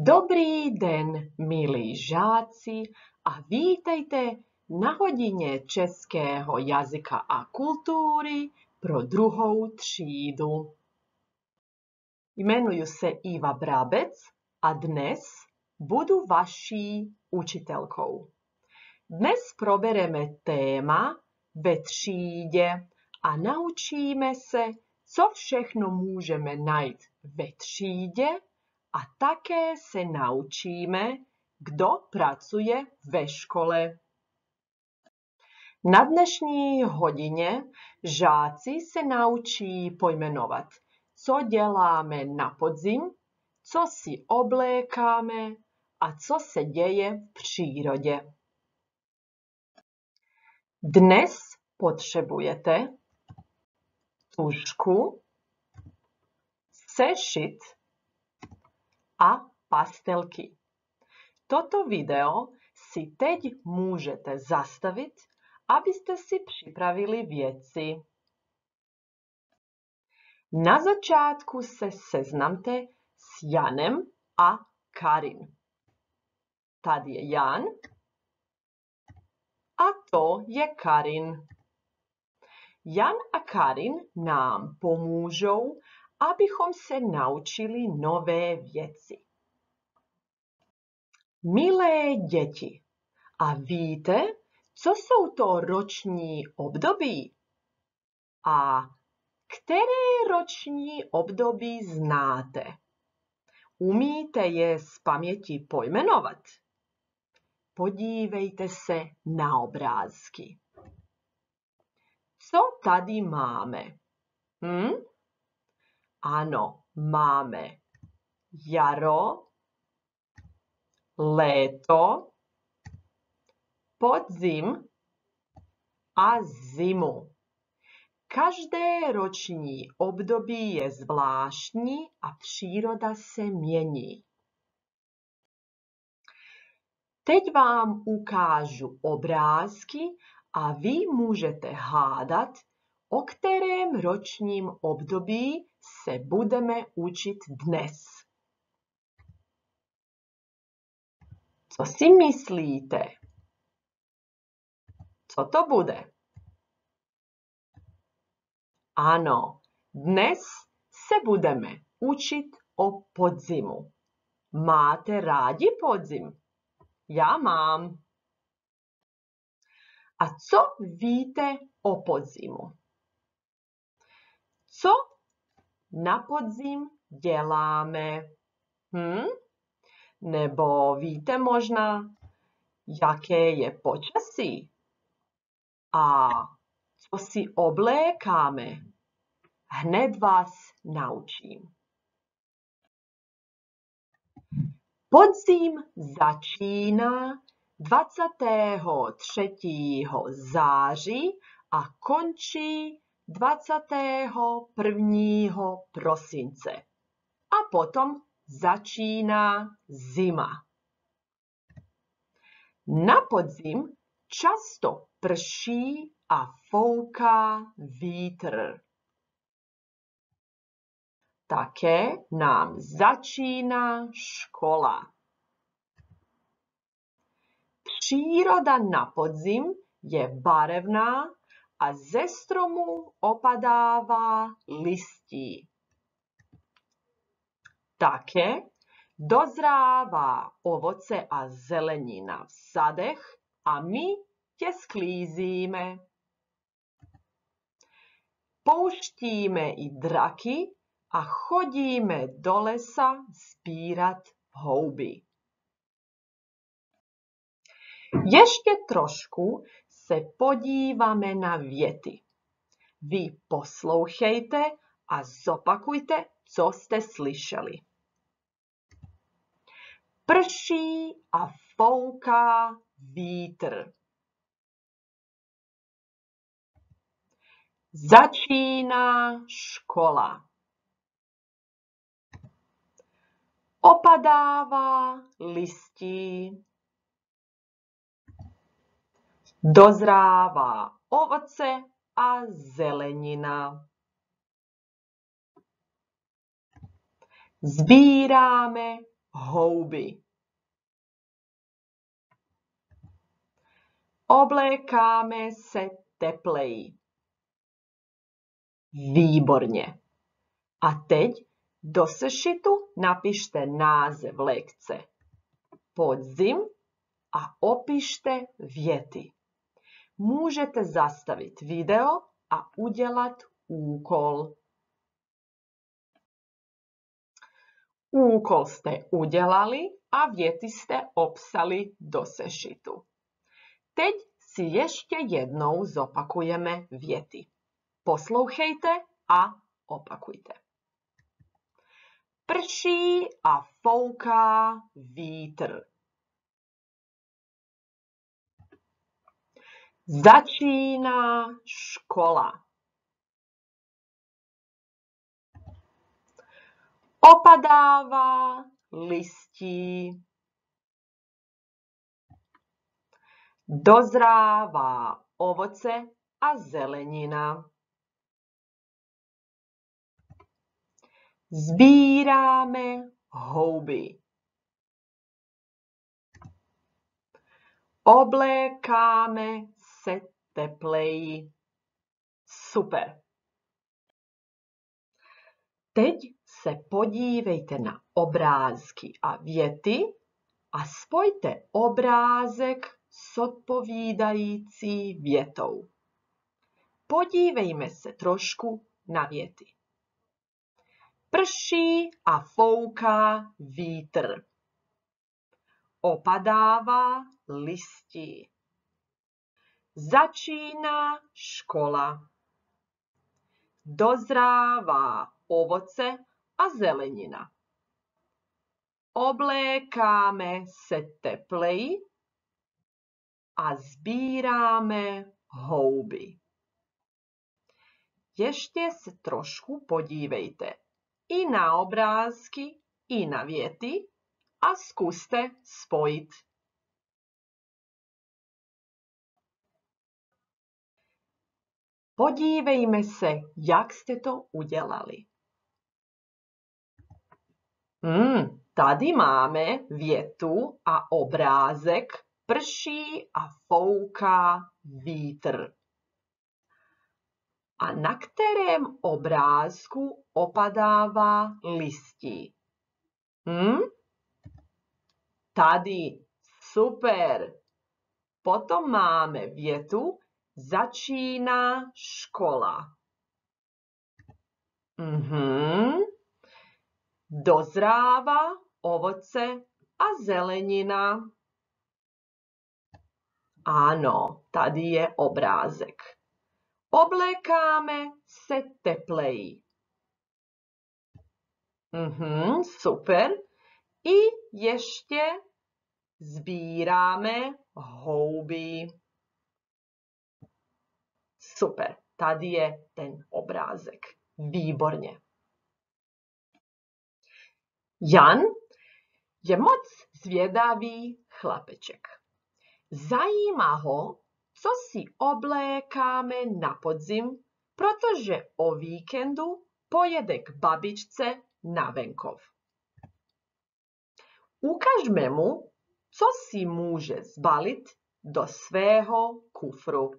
Dobrý den, milí žáci, a vítejte na hodině českého jazyka a kultury pro druhou třídu. Jmenuji se Iva Brabec a dnes budu vaší učitelkou. Dnes probereme téma ve třídě a naučíme se, co všechno můžeme najít ve třídě a také se naučíme, kdo pracuje ve škole. Na dnešní hodině žáci se naučí pojmenovat, co děláme na podzim, co si oblékáme a co se děje v přírodě. Dnes potřebujete tužku, sešit a pastelky. Toto video si teď můžete zastavit, abyste si připravili věci. Na začátku se seznamte s Janem a Karin. Tady je Jan a to je Karin. Jan a Karin nám pomůžou, abychom se naučili nové věci. Milé děti, a víte, co jsou to roční období? A které roční období znáte? Umíte je z paměti pojmenovat? Podívejte se na obrázky. Co tady máme? Hm? Ano, máme jaro, léto, podzim a zimu. Každé roční období je zvláštní a příroda se mění. Teď vám ukážu obrázky a vy můžete hádat, o kterém ročním období se budeme učit dnes. Co si myslíte? Co to bude? Ano, dnes se budeme učit o podzimu. Máte rádi podzim? Já mám. A co víte o podzimu? Co na podzim děláme? Hm? Nebo víte možná, jaké je počasí? A co si oblékáme? Hned vás naučím. Podzim začíná 23. září a končí 21. prosince. A potom začíná zima. Na podzim často prší a fouká vítr. Také nám začíná škola. Příroda na podzim je barevná a ze stromů opadává listí. Také dozrává ovoce a zelenina v sadech a my tě sklízíme. Pouštíme i draky a chodíme do lesa sbírat houby. Ještě trošku se podíváme na věty. Vy poslouchejte a zopakujte, co jste slyšeli. Prší a fouká vítr. Začíná škola. Opadává listí. Dozrává ovoce a zelenina. Sbíráme houby. Oblékáme se tepleji. Výborně. A teď do sešitu napište název lekce. Podzim a opište věty. Můžete zastavit video a udělat úkol. Úkol jste udělali a věty jste obsali do sešitu. Teď si ještě jednou zopakujeme věty. Poslouchejte a opakujte. Prší a fouká vítr. Začíná škola. Opadává listí. Dozrává ovoce a zelenina. Sbíráme houby. Oblékáme se tepleji. Super. Teď se podívejte na obrázky a věty a spojte obrázek s odpovídající větou. Podívejme se trošku na věty. Prší a fouká vítr. Opadává listí. Začíná škola. Dozrává ovoce a zelenina. Oblékáme se tepleji a sbíráme houby. Ještě se trošku podívejte i na obrázky, i na věty a zkuste spojit. Podívejme se, jak jste to udělali. Hmm, tady máme větu a obrázek prší a fouká vítr. A na kterém obrázku opadává listí? Hm? Tady. Super. Potom máme větu začíná škola. Mhm. Dozrává ovoce a zelenina. Ano, tady je obrázek. Oblékáme se tepleji. Mhm, super. I ještě sbíráme houby. Super, tady je ten obrázek. Výborně. Jan je moc zvědavý chlapeček. Zajímá ho, co si oblékáme na podzim, protože o víkendu pojede k babičce na venkov. Ukažme mu, co si může zbalit do svého kufru.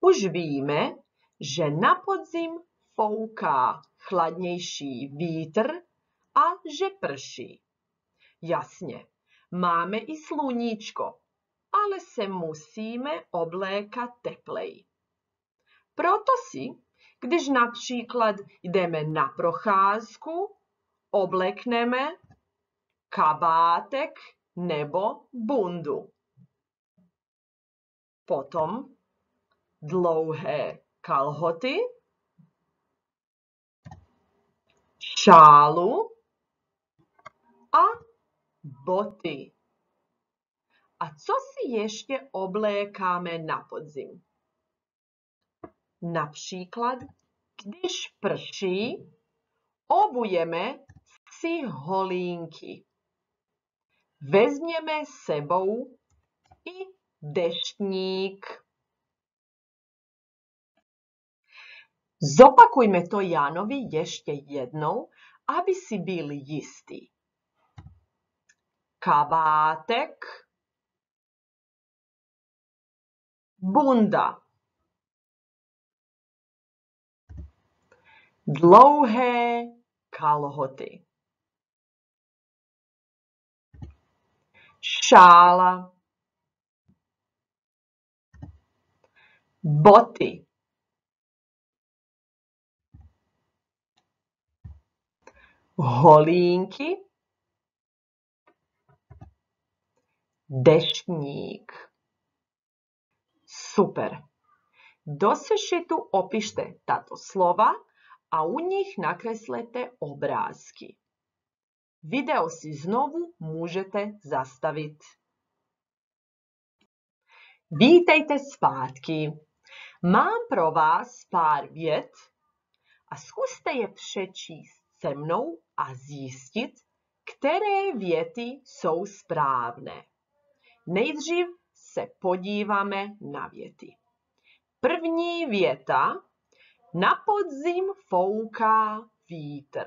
Už víme, že na podzim fouká chladnější vítr a že prší. Jasně, máme i sluníčko, ale se musíme oblékat teplej. Proto si, když například jdeme na procházku, oblekneme kabátek nebo bundu. Potom dlouhé kalhoty, šálu a boty. A co si ještě oblékáme na podzim? Například, když prší, obujeme si holínky. Vezměme sebou i deštník. Zopakujme to Janovi ještě jednou aby si bili jistí. Kabátek, bunda. Dlouhé kalhoty. Šála. Boty. Holínky. Deštník. Super. Do sešitu opište tato slova a u njih nakreslete obrázky. Video si znovu můžete zastavit. Vítejte zpátky. Mám pro vás pár vět a zkuste je přečíst se mnou a zjistit, které věty jsou správné. Nejdřív se podíváme na věty. První věta. Na podzim fouká vítr.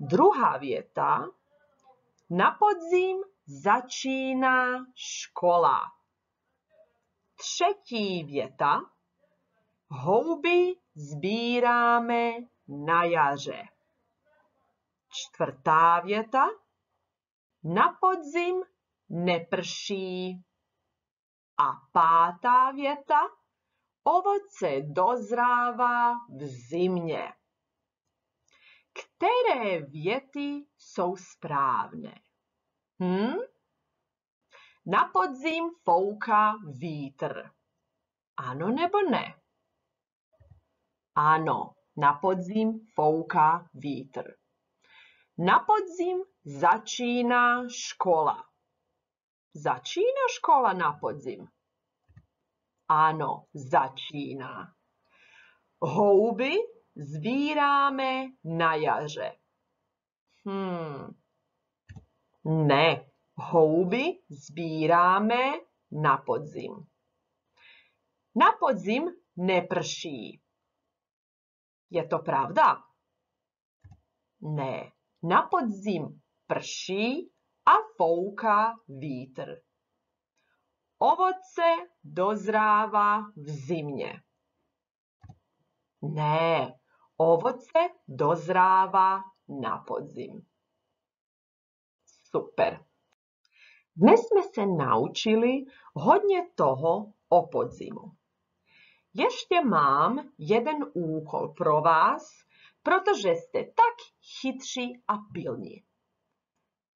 Druhá věta. Na podzim začíná škola. Třetí věta. Houby sbíráme na jaře. Čtvrtá věta. Na podzim neprší. A pátá věta. Ovoce dozrává v zimě. Které věty jsou správné? Hm? Na podzim fouká vítr. Ano nebo ne? Ano, na podzim fouká vítr. Na podzim začíná škola. Začíná škola na podzim? Ano, začíná. Houby sbíráme na jaře. Hmm. Ne, houby sbíráme na podzim. Na podzim neprší. Je to pravda? Ne, na podzim prší a fouká vítr. Ovoce dozrává v zimě. Ne, ovoce dozrává na podzim. Super. Dnes jsme se naučili hodně toho o podzimu. Ještě mám jeden úkol pro vás, protože jste tak chytří a pilní.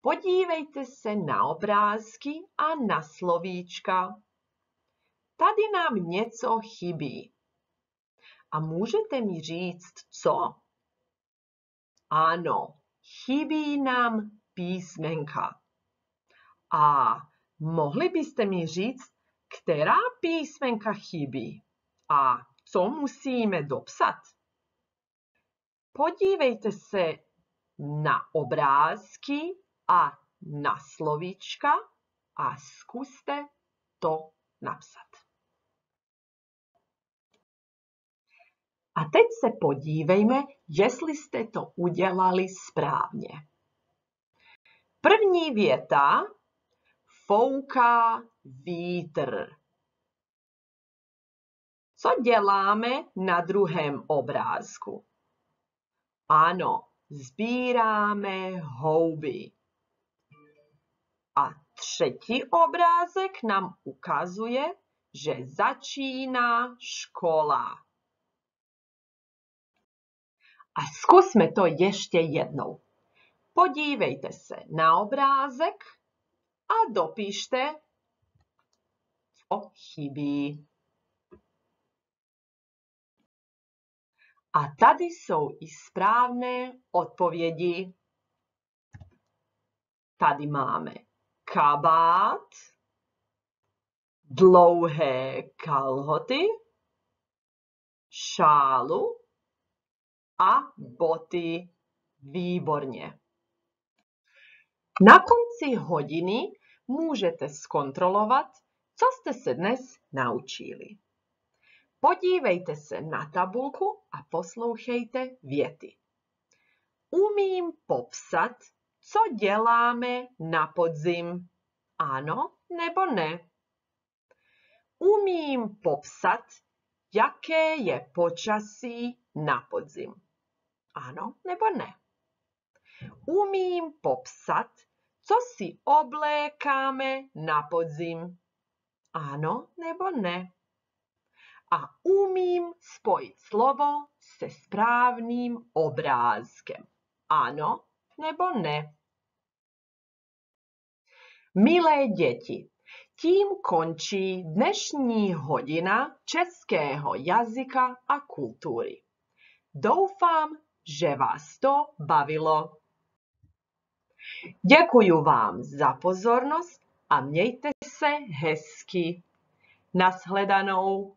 Podívejte se na obrázky a na slovíčka. Tady nám něco chybí. A můžete mi říct, co? Ano, chybí nám písmenka. A mohli byste mi říct, která písmenka chybí a co musíme dopsat? Podívejte se na obrázky a na slovíčka a zkuste to napsat. A teď se podívejme, jestli jste to udělali správně. První věta fouká vítr. Co děláme na druhém obrázku? Ano, sbíráme houby. A třetí obrázek nám ukazuje, že začíná škola. A zkusme to ještě jednou. Podívejte se na obrázek a dopište, co chybí. A tady jsou i správné odpovědi. Tady máme kabát, dlouhé kalhoty, šálu a boty. Výborně. Na konci hodiny můžete zkontrolovat, co jste se dnes naučili. Podívejte se na tabulku poslouchejte věty. Umím popsat, co děláme na podzim. Ano nebo ne? Umím popsat, jaké je počasí na podzim. Ano nebo ne? Umím popsat, co si oblékáme na podzim. Ano nebo ne? A umím spojit slovo se správným obrázkem. Ano nebo ne? Milé děti, tím končí dnešní hodina českého jazyka a kultury. Doufám, že vás to bavilo. Děkuji vám za pozornost a mějte se hezky. Nashledanou.